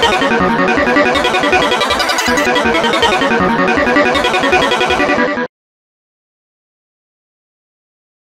Música